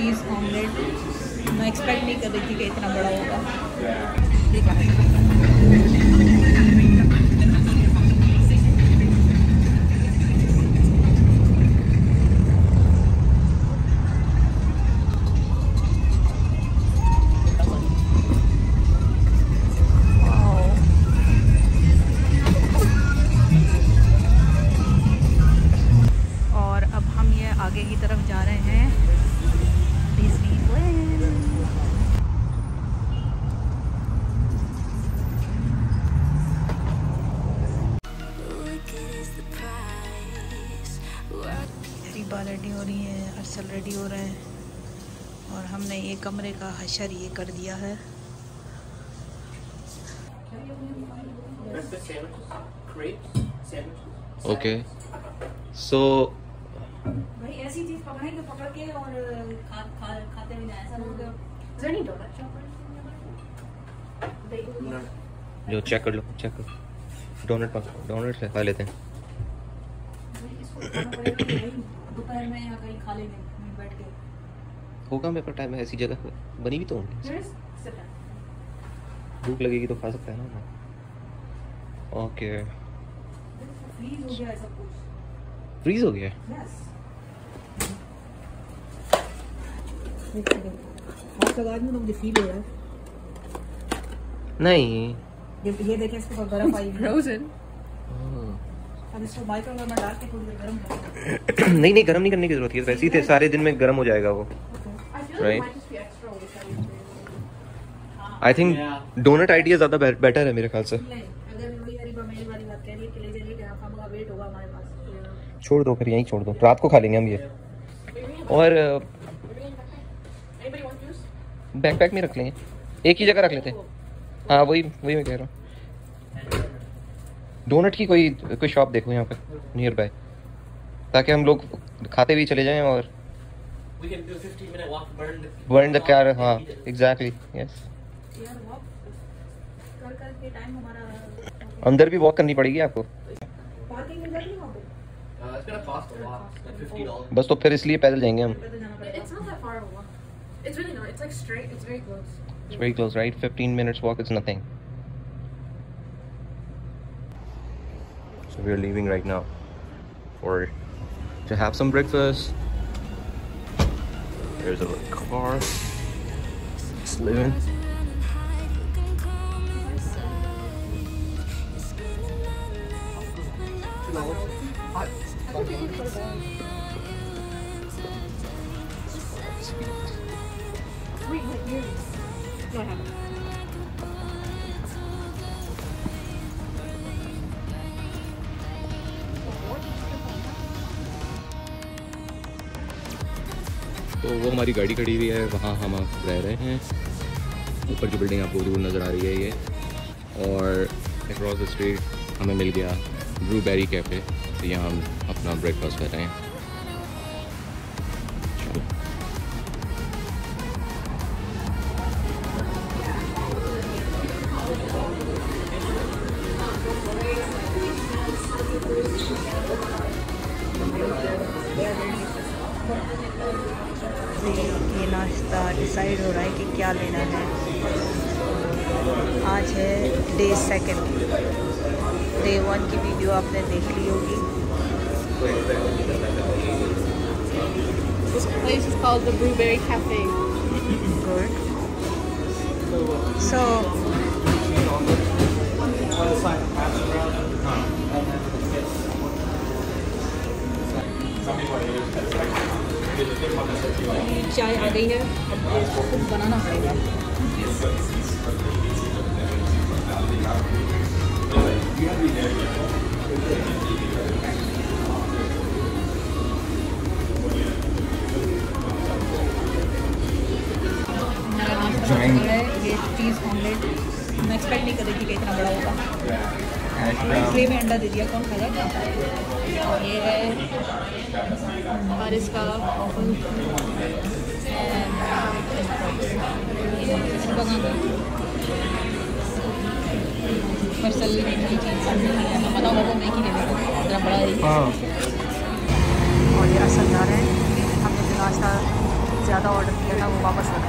चीज़ omelette मैं expect नहीं कर रही थी कि इतना बड़ा होगा। हशर ये कर दिया है। ओके सो भाई ऐसी चीज़ पकड़े कि पकड़ के और खा, खा, खाते भी ना ऐसा लोग anything? जो चेक कर लो चेक करो। डोनट पकड़ो डोनट खा लेते हैं। भाई, इसको खाना पड़ेगा कि भाई, दोपहर में या कहीं खा लेंगे। होगा मेरे पास टाइम ऐसी जगह बनी भी तो होंगी. भूख लगेगी तो खा सकता है ना ओके फ्रीज हो गया है हो तो मुझे फील हो रहा है। नहीं। ये देखें इसके ऊपर बर्फ़ आई है। Frozen. अब इसको माइक्रोवेव में डाल के थोड़ी देर गर्म नहीं नहीं गर्म नहीं करने की ज़रूरत। है वैसे ही थे सारे दिन में गर्म हो जाएगा वो। Everything. I think donut idea ज़्यादा बेटर है मेरे ख्याल से। नहीं अगर वही हरी मेरी वाली बात कह रही कि ले जाइए कि आप हमारा वेट होगा हमारे पास छोड़ दो फिर यहीं छोड़ दो। रात को खा लेंगे हम ये। और? बैकपैक में रख लेंगे। एक ही जगह रख लेते हैं। हाँ वही वही मैं कह रहा हूँ। डोनट की कोई कोई शॉप देखो यहाँ पे नियर बाय ताकि हम लोग खाते भी चले जाएँ और We can do 15 minute walk, burn the burn the कैर हाँ टाइम हमारा अंदर भी वॉक करनी पड़ेगी आपको है Uh. बस तो फिर इसलिए पैदल जाएँगे हम It's not that far of a walk. It's really not. It's like straight. It's very close. It's very close, right? 15 minutes walk is nothing. So we're leaving right now for to have some breakfast. There's a car. It's living. हमारी गाड़ी खड़ी हुई है, वहाँ हम रह रहे हैं। ऊपर की बिल्डिंग आपको दूर नज़र आ रही है ये। और अक्रॉस द स्ट्रीट हमें मिल गया ब्लूबेरी कैफ़े तो यहाँ हम अपना ब्रेकफास्ट कर रहे हैं। की वीडियो आपने देख ली होगी। This place is called the Blueberry Cafe. Good so चाय आ गई है। अब इसको खुद बनाना पड़ेगा मेरा नाश्ता है ये चीज़ ऑमलेट मैं एक्सपेक्ट नहीं कर रही थी कि इतना बड़ा होगा। इसलिए मैं अंडा दे दिया कौन खाएगा और ये है बारिश का। पर्सल की चीज़ मैं पता होगा मैं ही ले इतना बड़ा है और ये असल जा रहे हैं। हमने जो नाश्ता ज़्यादा ऑर्डर किया था वो वापस रख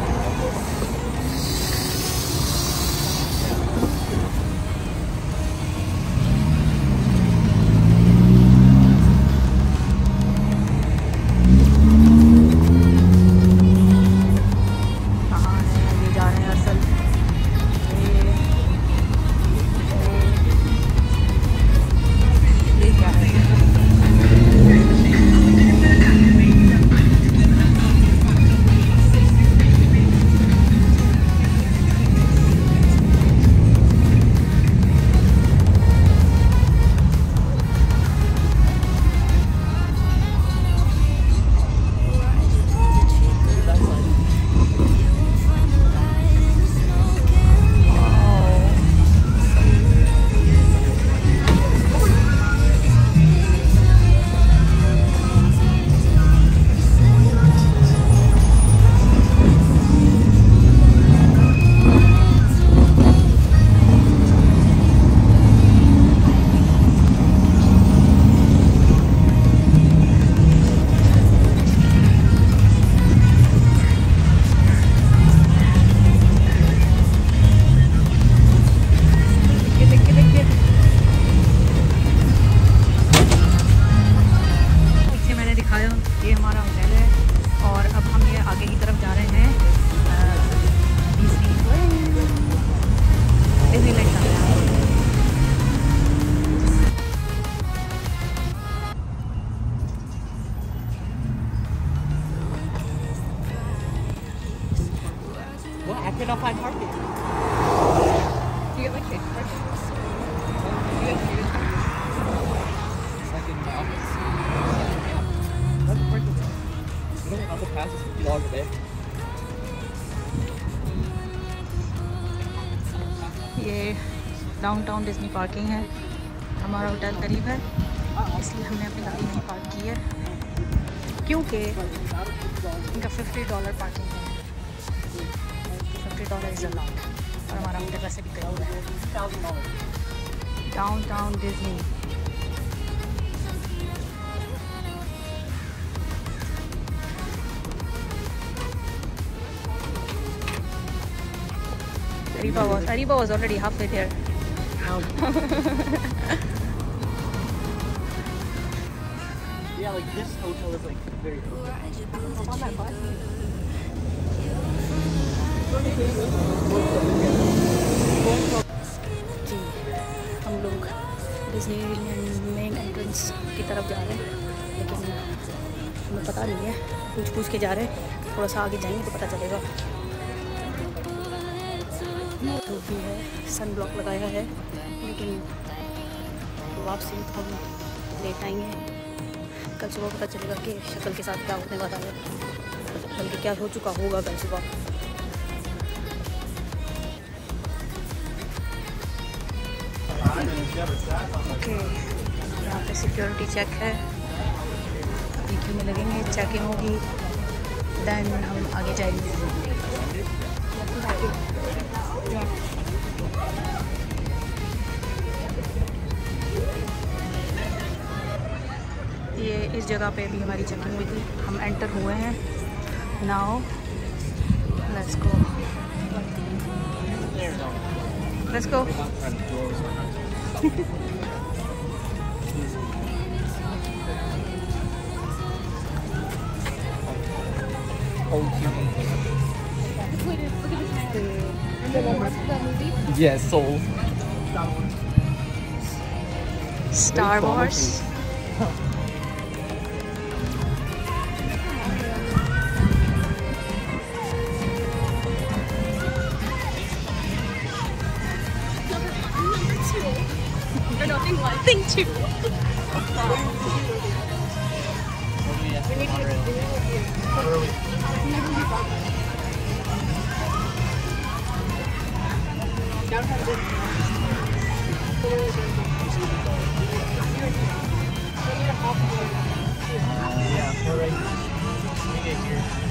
डाउनटाउन डिज्नी पार्किंग है। हमारा होटल करीब है, इसलिए हमने अपनी गाड़ी नहीं पार्क की है। क्योंकि इनका फिफ्टी डॉलर पार्किंग है। फिफ्टी डॉलर इज़ अलाउड और हमारा होटल वैसे भी करीब है। Downtown Disney Ariba was Ariba was already halfway there. Yeah, like this hotel is like very. I'm on that bus. हम लोग डिज्नीलैंड मेन एंट्रेंस की तरफ़ जा रहे हैं लेकिन हमें पता नहीं है पूछ पूछ के जा रहे हैं थोड़ा सा आगे जाएँगे तो पता चलेगा धूप भी है सन ब्लॉक लगाया है, लेकिन वापसी हम लेट आएँगे कल सुबह पता चलेगा कि शक्ल के साथ क्या होने वाला है। बल्कि क्या हो चुका होगा कल सुबह। ओके यहाँ पे सिक्योरिटी चेक है। अभी लगेंगे? चेकिंग होगी। देन हम आगे जाएँगे। ये इस जगह पे भी हमारी चेकिंग हुई थी। हम एंटर हुए हैं। Now let's go let's go Yeah, Soul. Star Wars. no, thing one. Thing two. we need to. Yeah, we're right. We get here.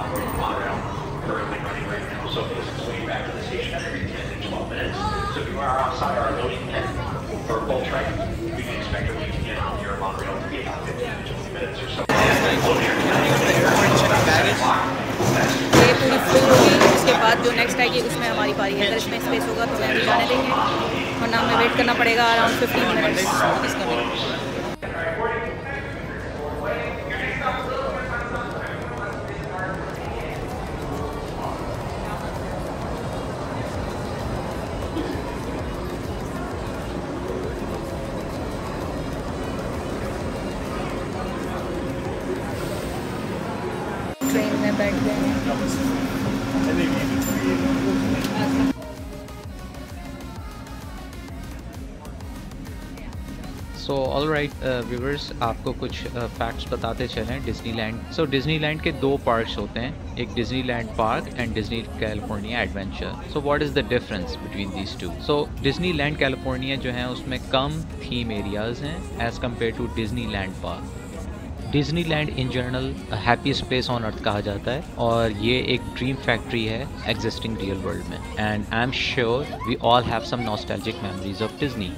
ये पूरी फुल होगी उसके बाद जो नेक्स्ट आएगी, उसमें हमारी पारी है अगर इसमें स्पेस होगा तो मैं अभी जाने देंगे। वरना हमें वेट करना पड़ेगा around fifteen minutes all right viewers आपको कुछ फैक्ट्स बताते चलें डिज्नीलैंड सो डिज्नीलैंड के दो पार्क्स होते हैं. एक Disneyland park and Disney California adventure so what is the difference between these two so Disneyland California जो है, उसमें कम थीम एरियाज़ हैं as compare to Disneyland park Disneyland in general happiest place on earth कहा जाता है और ये एक ड्रीम फैक्ट्री है एग्जिस्टिंग रियल वर्ल्ड में. And I am sure we all have some nostalgic memories of Disney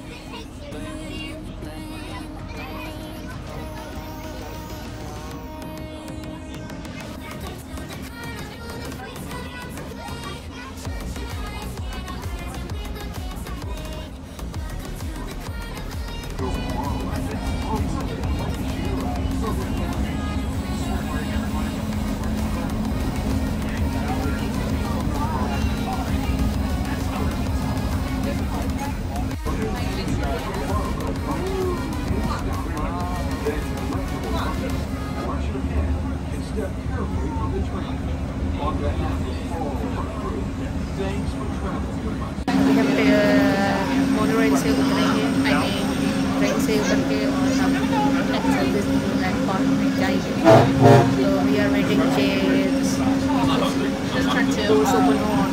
doors open हो और फिर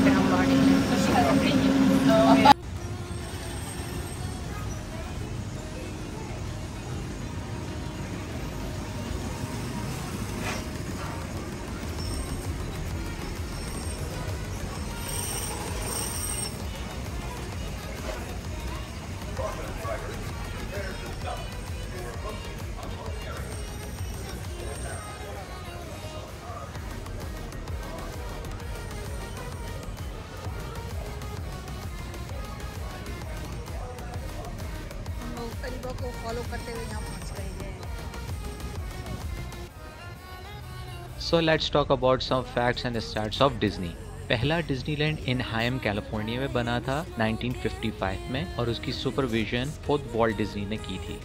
so let's talk about some facts and starts of Disney पहला डिज्नीलैंड इन हाइम कैलिफ़ोर्निया में बना था 1955 में, और उसकी सुपरविजन खुद वॉल्ट डिज्नी ने की थी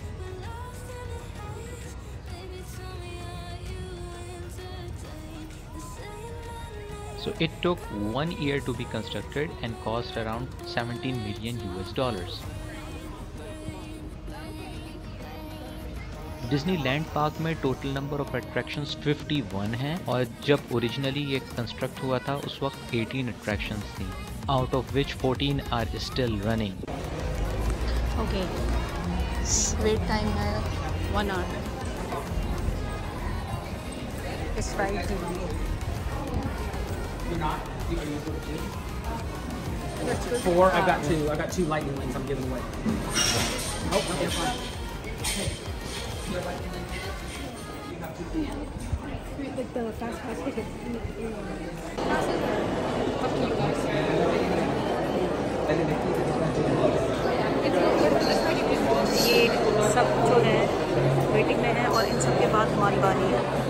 So it took one year to be constructed and cost around 17 million US dollars. Disneyland park में टोटल नंबर ऑफ़ अट्रैक्शंस 51 हैं और जब ओरिजिनली ये कंस्ट्रक्ट हुआ था उस वक्त 18 अट्रैक्शंस थी out of which 14 are still running okay wait time है वन आवर इस राइड के लिए Four. I've got two. I've got two lightning lanes I'm giving away. Oh, no, they're fine. ये सब जो है वेटिंग में है और इन सब के बाद हमारी बारी है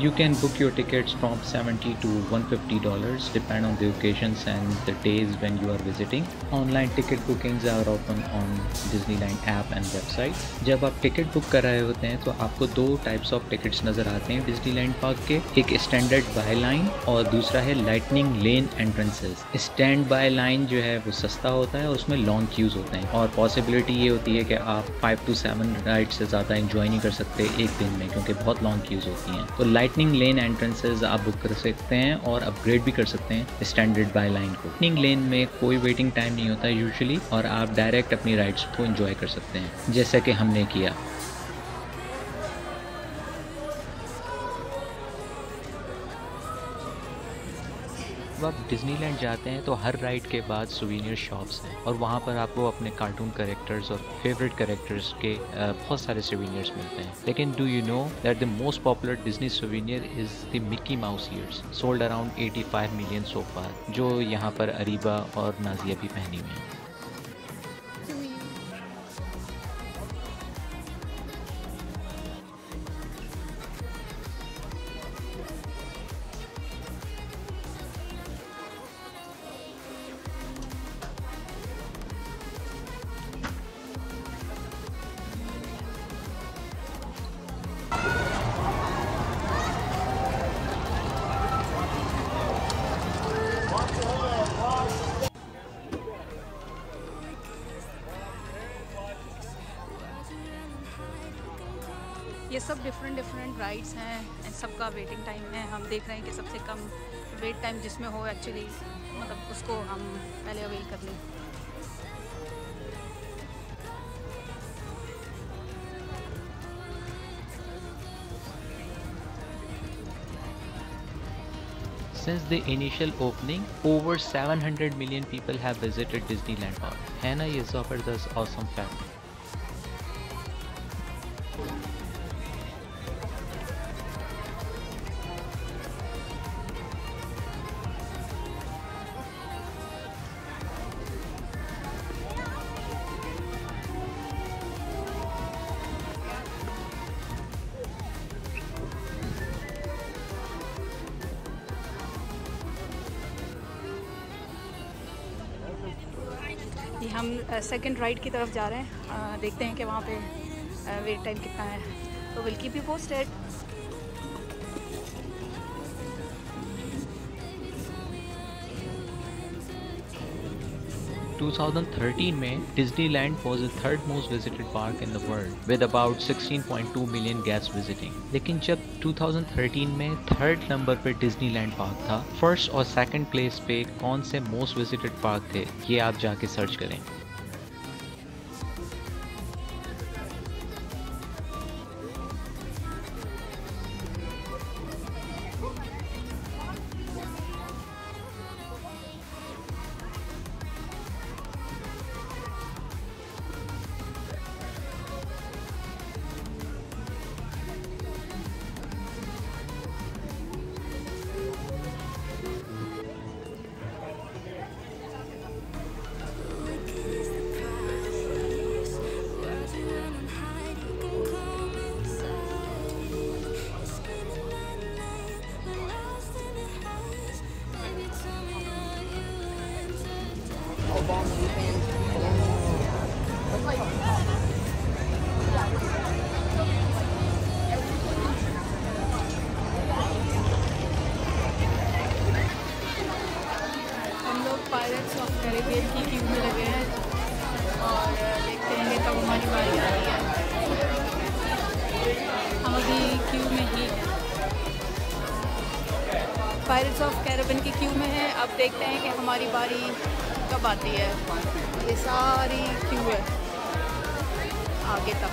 You can book your tickets from 70 to 150 dollars, depend on the occasions and the days when you are visiting. Online ticket bookings are open on Disneyland app and website. जब आप टिकट बुक कर रहे होते हैं तो आपको दो types of tickets नज़र आते हैं डिज्नीलैंड पार्क के एक स्टैंडर्ड बाय लाइन और दूसरा है lightning lane entrances standby line जो है, वो सस्ता होता है और उसमें लॉन्ग क्यूज़ होते हैं और पॉसिबिलिटी ये होती है कि आप फाइव टू सेवन राइड से ज़्यादा इंजॉय नहीं कर सकते एक दिन में, क्योंकि बहुत लॉन्ग क्यूज़ होती हैं तो लाइटनिंग लेन एंट्रेंसेज आप बुक कर सकते हैं और अपग्रेड भी कर सकते हैं स्टैंडर्ड बाय लाइन को। लाइटनिंग लेन में कोई वेटिंग टाइम नहीं होता यूजली और आप डायरेक्ट अपनी राइड्स को इंजॉय कर सकते हैं, जैसा कि हमने किया। जब आप डिज्नीलैंड जाते हैं तो हर राइड के बाद सुवीनियर शॉप्स हैं। और वहाँ पर आपको अपने कार्टून करेक्टर्स और फेवरेट करेक्टर्स के बहुत सारे सुवीनियर्स मिलते हैं। लेकिन do you know that the most popular Disney souvenir is the Mickey Mouse ears sold around 85 million so far जो यहाँ पर अरीबा और नाजिया भी पहनी हुई हैं। वेट टाइम जिसमें हो एक्चुअली मतलब उसको हम पहले अवेल कर लें Since the initial opening, over 700 million people have visited Disneyland Park. है ना ये ज़बरदस्त awesome fact. सेकंड राइड की तरफ़ जा रहे हैं। देखते हैं कि वहाँ पे वेट टाइम कितना है। तो विल कीप यू पोस्टेड 2013 में Disneyland was the third most visited park in the world, with about 16.2 million guests visiting. लेकिन जब 2013 में थर्ड नंबर पे डिज्नीलैंड पार्क था फ़र्स्ट और सेकंड प्लेस पे कौन से मोस्ट विजिटेड पार्क थे, ये आप जाके सर्च करें। curious. I'll get up.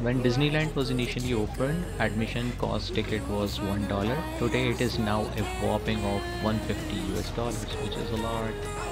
When Disneyland was initially opened, admission cost ticket was $1. Today it is now a whopping of 150 US dollars, which is a lot.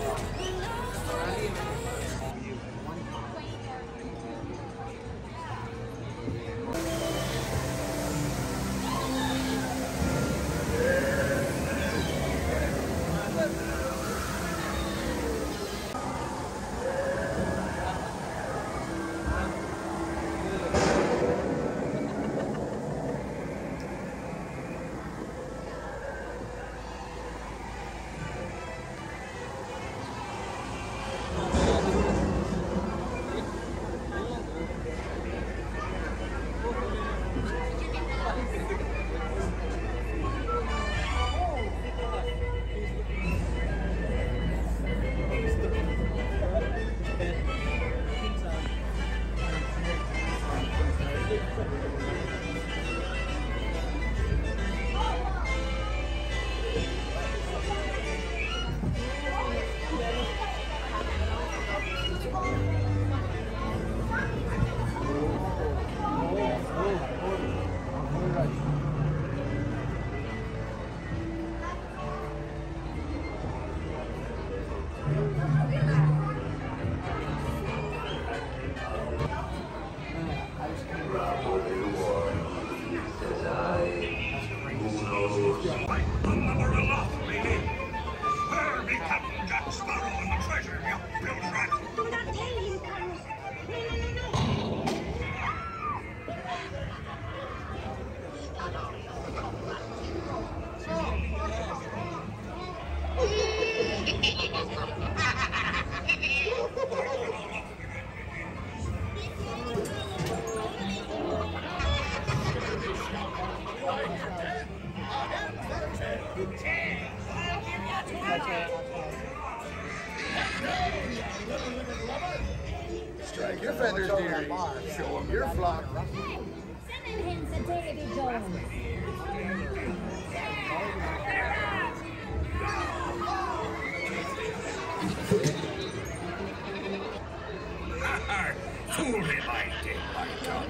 Truly my day, my tongue.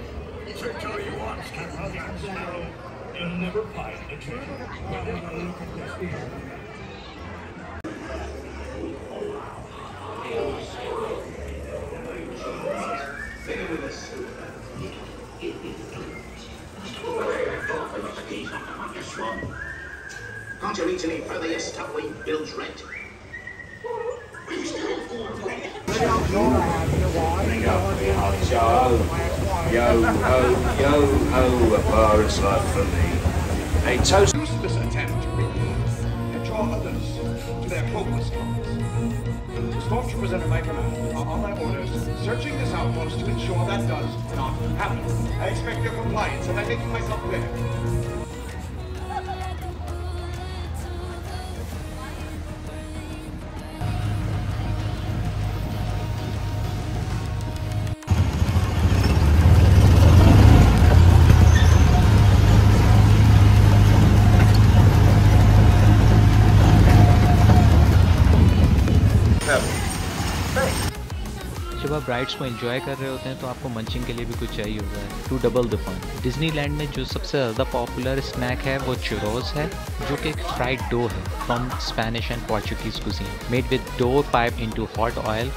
Search tell you want, Captain Sparrow. You'll never find the look at this. Ho, yo, ho, a bar and slide for me. A toast. Useless attempt to reach and draw others to their hopeless cause. Stormtroopers under my command are on my orders, searching this outpost to ensure that does not happen. I expect your compliance. Am I making myself clear? जब आप rides को enjoy कर रहे होते हैं तो आपको munching के लिए भी कुछ चाहिए होता है। To double the fun Disneyland में जो सबसे ज़्यादा पॉपुलर स्नैक है वो चुरोज है जो कि एक फ्राइड डो है from Spanish and Portuguese cuisine made with dough pipe into hot oil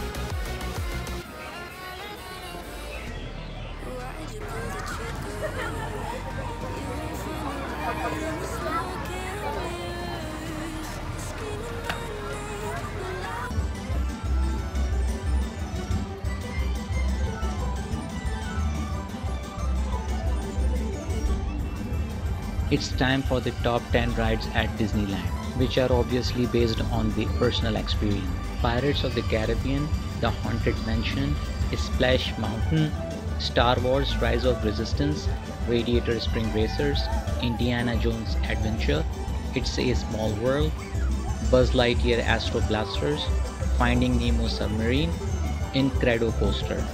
It's time for the top 10 rides at Disneyland, which are obviously based on the personal experience. Pirates of the Caribbean, The Haunted Mansion, Splash Mountain, Star Wars Rise of Resistance, Radiator Spring Racers, Indiana Jones Adventure, It's a Small World, Buzz Lightyear Astro Blasters, Finding Nemo Submarine, Incredible Coaster.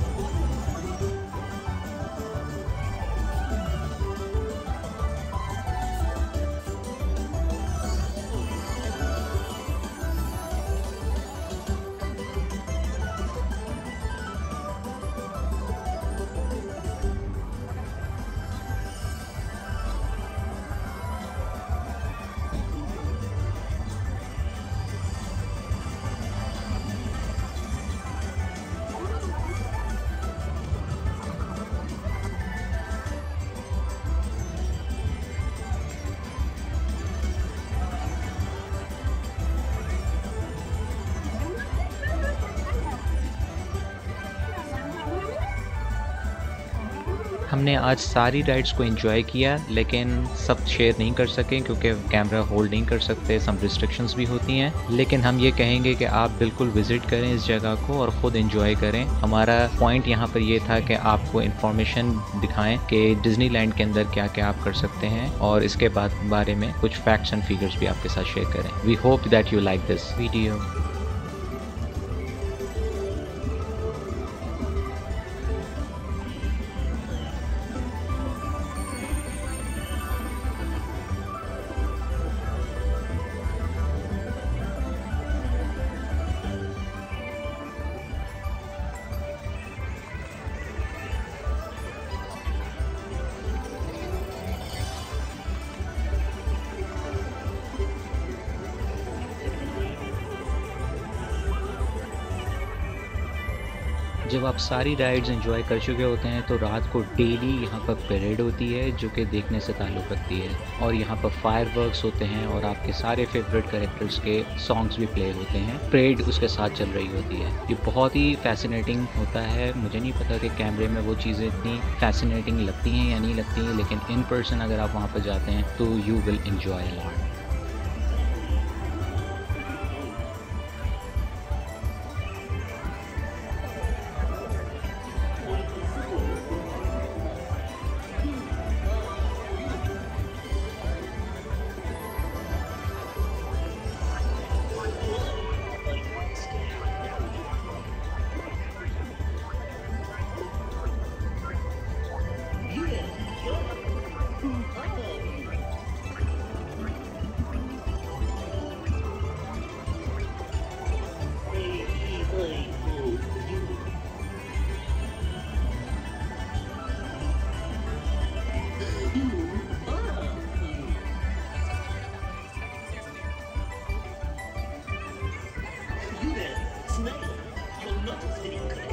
हमने आज सारी rides को enjoy किया, लेकिन सब share नहीं कर सके क्योंकि कैमरा होल्ड नहीं कर सकते सम रिस्ट्रिक्शंस भी होती हैं। लेकिन हम ये कहेंगे कि आप बिल्कुल विज़िट करें इस जगह को और ख़ुद एंजॉय करें। हमारा पॉइंट यहाँ पर ये था कि आपको इन्फॉर्मेशन दिखाएँ कि डिज्नीलैंड के अंदर क्या क्या आप कर सकते हैं और इसके बाद बारे में कुछ फैक्ट्स एंड फिगर्स भी आपके साथ शेयर करें। We hope that you like this video जब आप सारी राइड्स एंजॉय कर चुके होते हैं तो रात को डेली यहाँ पर परेड होती है, जो कि देखने से ताल्लुक़ रखती है। और यहाँ पर फायर होते हैं, और आपके सारे फेवरेट करेक्टर्स के सॉन्ग्स भी प्ले होते हैं। परेड उसके साथ चल रही होती है। ये बहुत ही फैसिनेटिंग होता है। मुझे नहीं पता कि कैमरे में वो चीज़ें इतनी फैसिनेटिंग लगती हैं या नहीं लगती हैं, लेकिन इन पर्सन अगर आप वहाँ पर जाते हैं तो you will enjoy lot sitting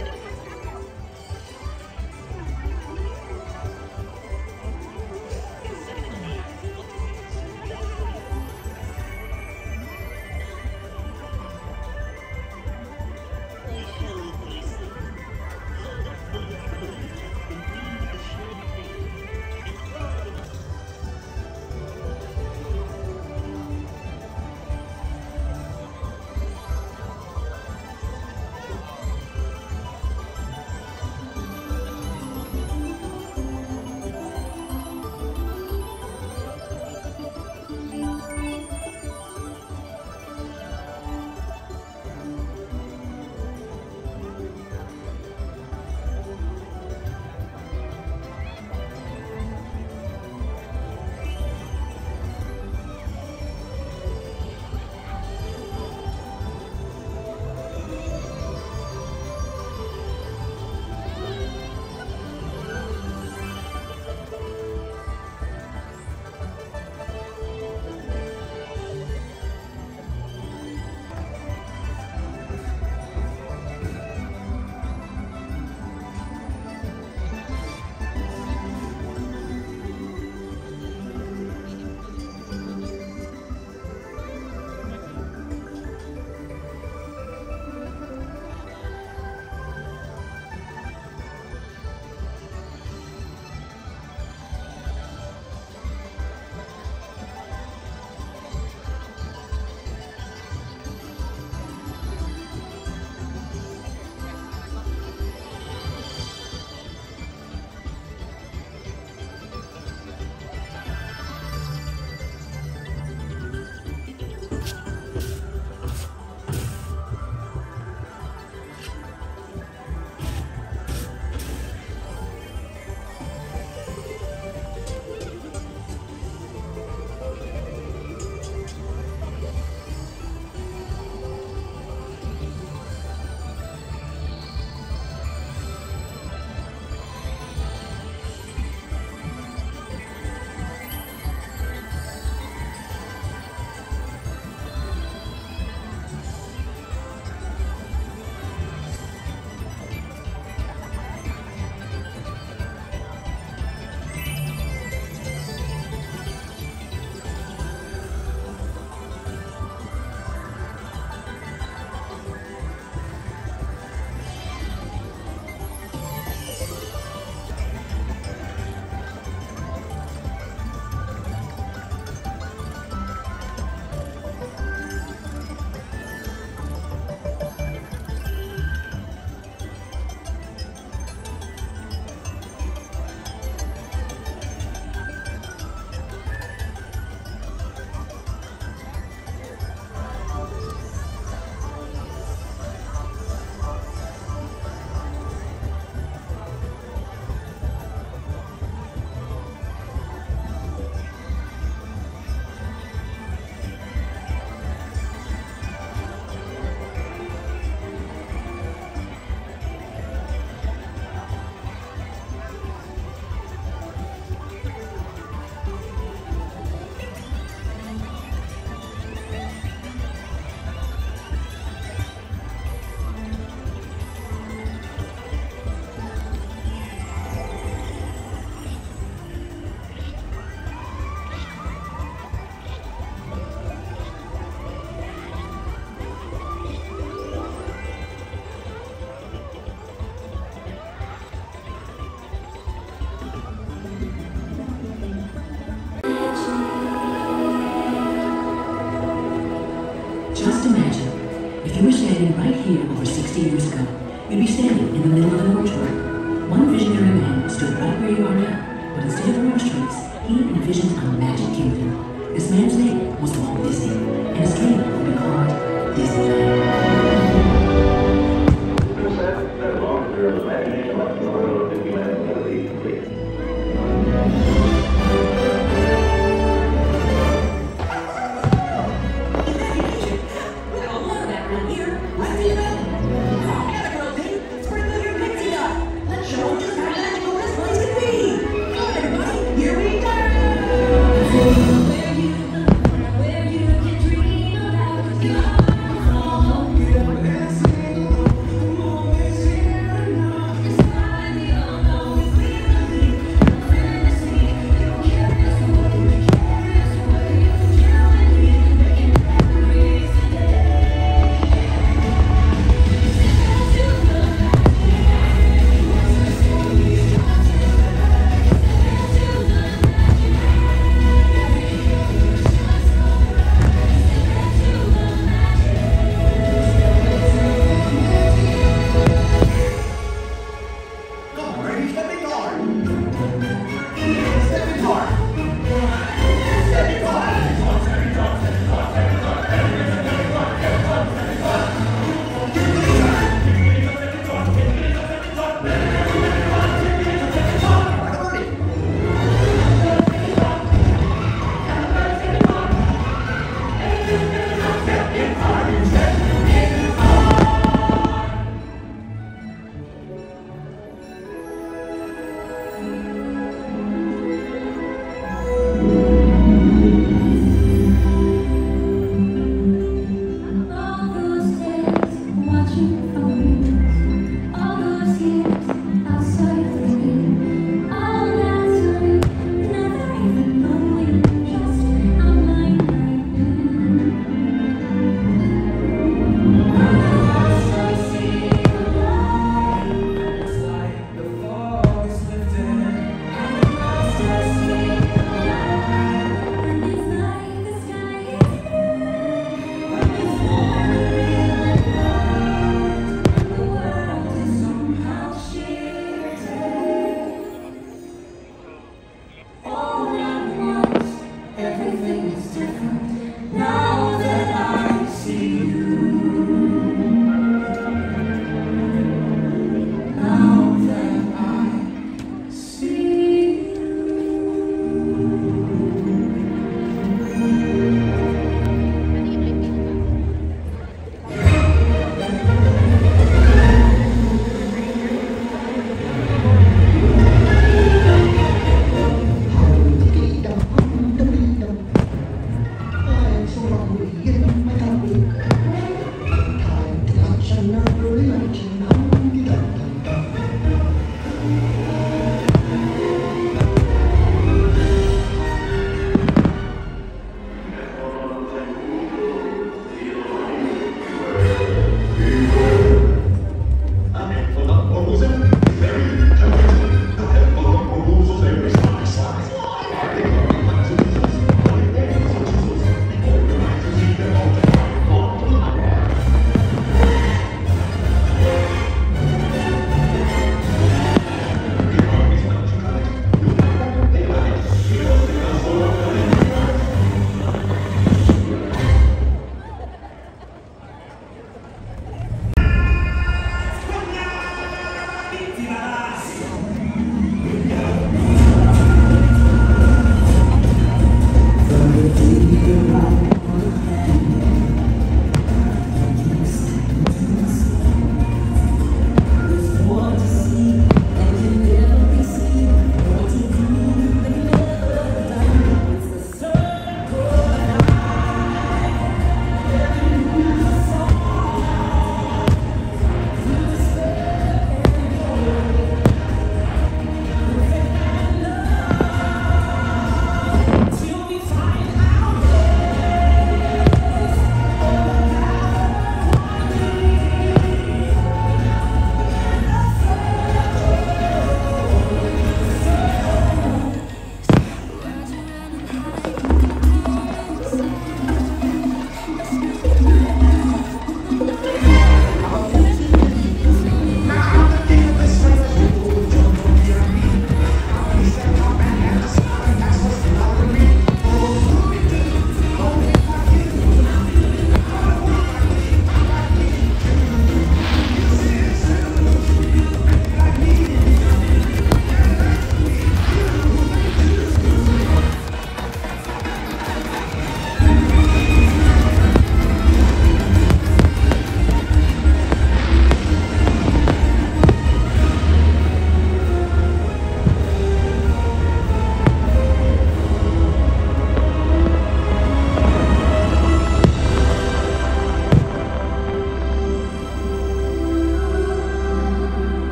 years ago,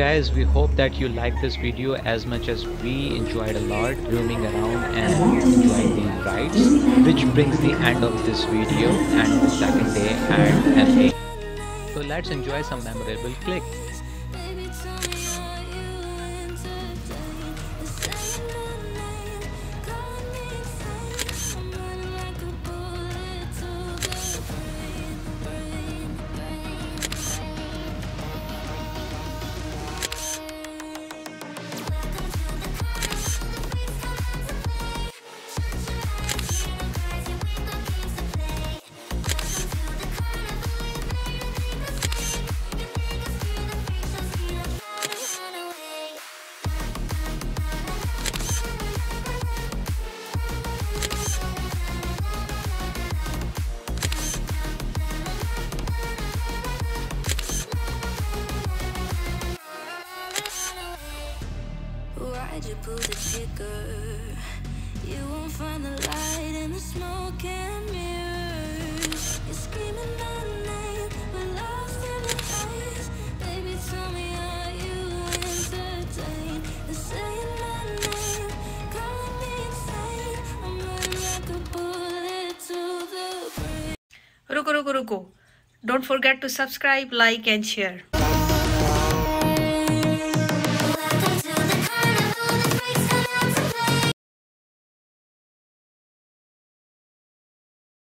guys, we hope that you like this video as much as we enjoyed a lot roaming around and enjoying the rides, which brings the end of this video and the second day at LA. So let's enjoy some memorable clicks. go. Don't forget to subscribe, like and share.